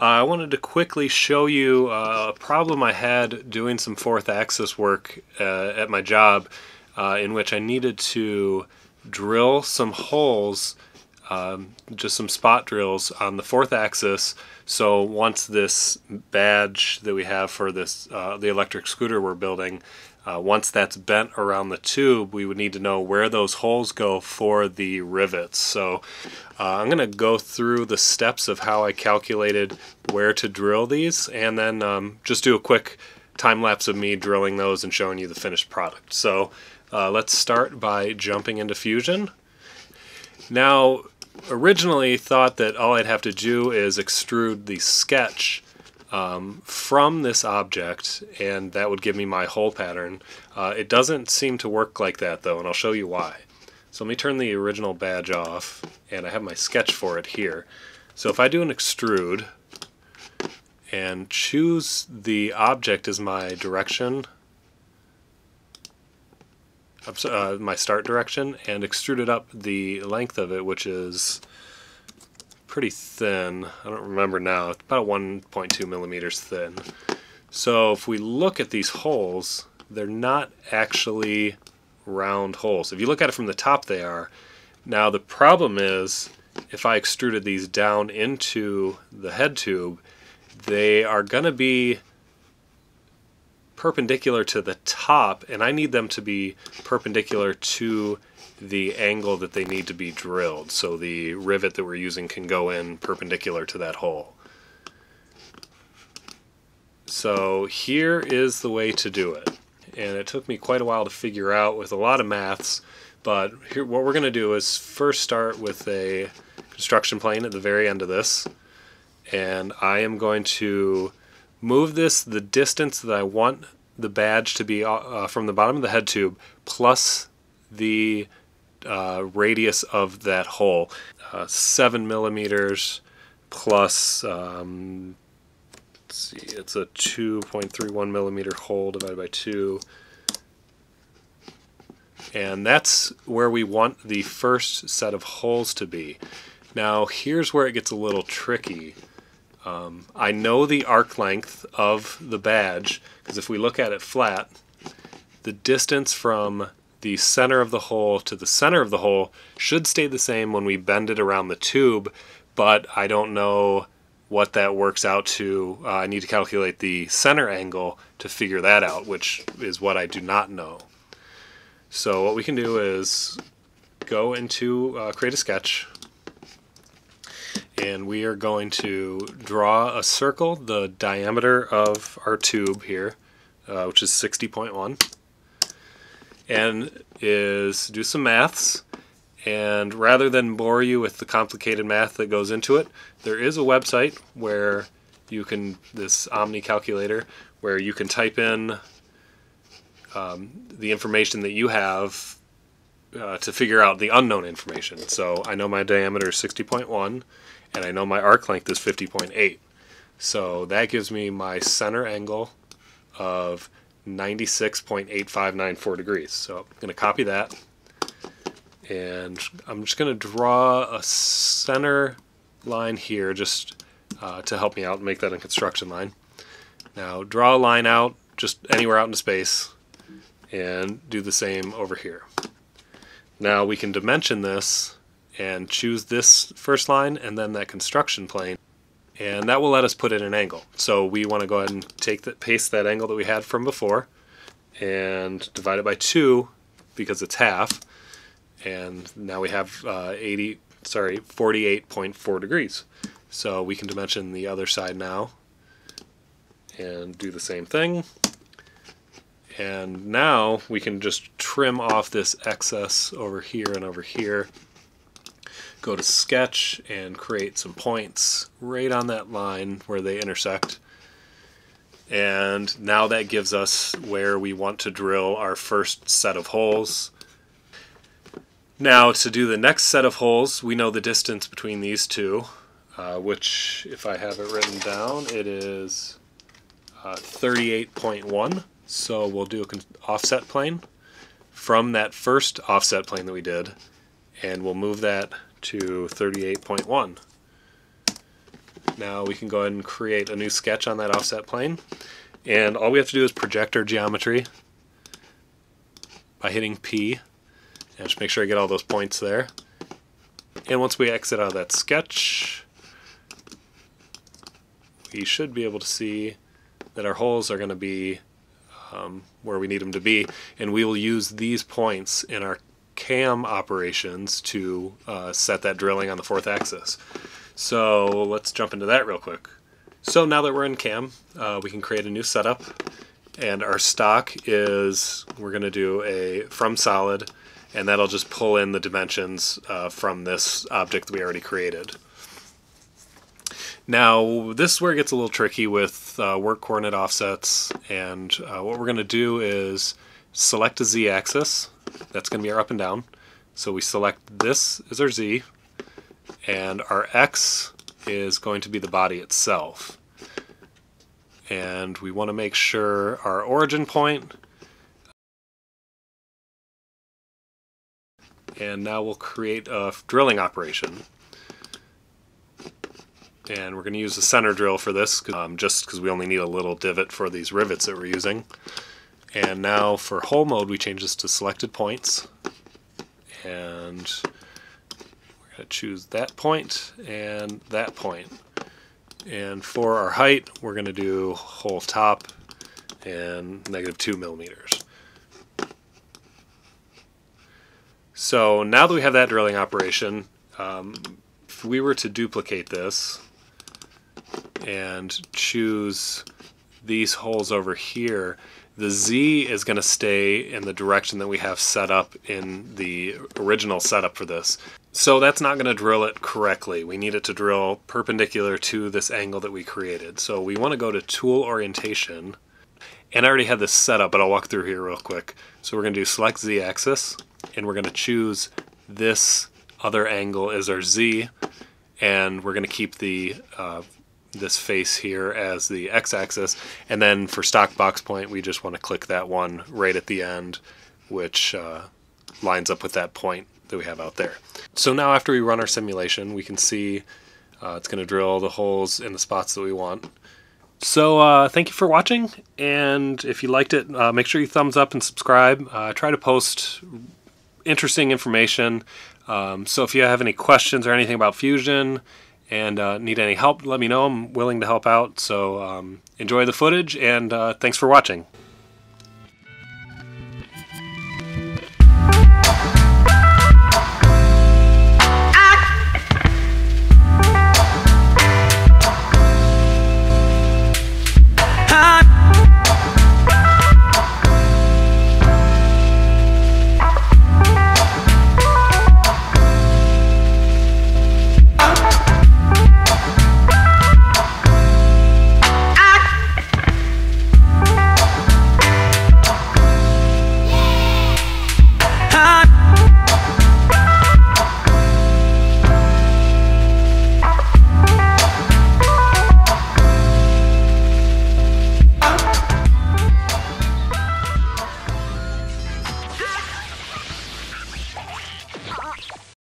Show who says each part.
Speaker 1: Uh, I wanted to quickly show you uh, a problem I had doing some fourth axis work uh, at my job uh, in which I needed to drill some holes, um, just some spot drills on the fourth axis. So once this badge that we have for this uh, the electric scooter we're building uh, once that's bent around the tube, we would need to know where those holes go for the rivets. So uh, I'm going to go through the steps of how I calculated where to drill these and then um, just do a quick time lapse of me drilling those and showing you the finished product. So uh, let's start by jumping into Fusion. Now, originally thought that all I'd have to do is extrude the sketch um, from this object and that would give me my hole pattern. Uh, it doesn't seem to work like that though and I'll show you why. So let me turn the original badge off and I have my sketch for it here. So if I do an extrude and choose the object as my direction, uh, my start direction, and extruded up the length of it, which is pretty thin. I don't remember now. It's about 1.2 millimeters thin. So if we look at these holes, they're not actually round holes. If you look at it from the top, they are. Now the problem is, if I extruded these down into the head tube, they are going to be perpendicular to the top, and I need them to be perpendicular to the angle that they need to be drilled. So the rivet that we're using can go in perpendicular to that hole. So here is the way to do it. And it took me quite a while to figure out with a lot of maths, but here, what we're going to do is first start with a construction plane at the very end of this. And I am going to move this the distance that I want the badge to be uh, from the bottom of the head tube plus the uh, radius of that hole. Uh, seven millimeters plus, um, let's see, it's a 2.31 millimeter hole divided by two. And that's where we want the first set of holes to be. Now here's where it gets a little tricky. Um, I know the arc length of the badge because if we look at it flat, the distance from the center of the hole to the center of the hole should stay the same when we bend it around the tube, but I don't know what that works out to. Uh, I need to calculate the center angle to figure that out, which is what I do not know. So what we can do is go into uh, create a sketch and we are going to draw a circle the diameter of our tube here uh, which is 60.1 and is do some maths. And rather than bore you with the complicated math that goes into it, there is a website where you can, this Omni calculator, where you can type in um, the information that you have uh, to figure out the unknown information. So I know my diameter is 60.1 and I know my arc length is 50.8. So that gives me my center angle of 96.8594 degrees. So I'm going to copy that. And I'm just going to draw a center line here just uh, to help me out and make that a construction line. Now draw a line out just anywhere out into space and do the same over here. Now we can dimension this and choose this first line and then that construction plane and that will let us put in an angle. So we want to go ahead and take the, paste that angle that we had from before and divide it by 2 because it's half and now we have uh, 80 sorry 48.4 degrees. So we can dimension the other side now and do the same thing. And now we can just trim off this excess over here and over here go to sketch and create some points right on that line where they intersect. And now that gives us where we want to drill our first set of holes. Now to do the next set of holes, we know the distance between these two, uh, which if I have it written down, it is uh, 38.1. So we'll do an offset plane from that first offset plane that we did, and we'll move that to 38.1. Now we can go ahead and create a new sketch on that offset plane. And all we have to do is project our geometry by hitting P. And just make sure I get all those points there. And once we exit out of that sketch, we should be able to see that our holes are going to be um, where we need them to be. And we will use these points in our cam operations to uh, set that drilling on the fourth axis. So let's jump into that real quick. So now that we're in cam, uh, we can create a new setup. And our stock is, we're going to do a from solid, and that'll just pull in the dimensions uh, from this object that we already created. Now, this is where it gets a little tricky with uh, work coordinate offsets, and uh, what we're going to do is select a z-axis. That's going to be our up and down. So we select this as our z, and our x is going to be the body itself. And we want to make sure our origin point and now we'll create a drilling operation and we're going to use a center drill for this um, just because we only need a little divot for these rivets that we're using. And now for hole mode we change this to selected points and we're going to choose that point and that point. And for our height we're going to do hole top and negative 2 millimeters. So now that we have that drilling operation, um, if we were to duplicate this, and choose these holes over here, the Z is going to stay in the direction that we have set up in the original setup for this. So that's not going to drill it correctly. We need it to drill perpendicular to this angle that we created. So we want to go to Tool Orientation. And I already had this set up, but I'll walk through here real quick. So we're going to do Select Z-Axis, and we're going to choose this other angle as our Z, and we're going to keep the uh, this face here as the x-axis and then for stock box point we just want to click that one right at the end which uh, lines up with that point that we have out there. So now after we run our simulation we can see uh, it's going to drill the holes in the spots that we want. So uh, thank you for watching and if you liked it uh, make sure you thumbs up and subscribe. I try to post interesting information um, so if you have any questions or anything about Fusion and uh, need any help, let me know. I'm willing to help out. So um, enjoy the footage and uh, thanks for watching.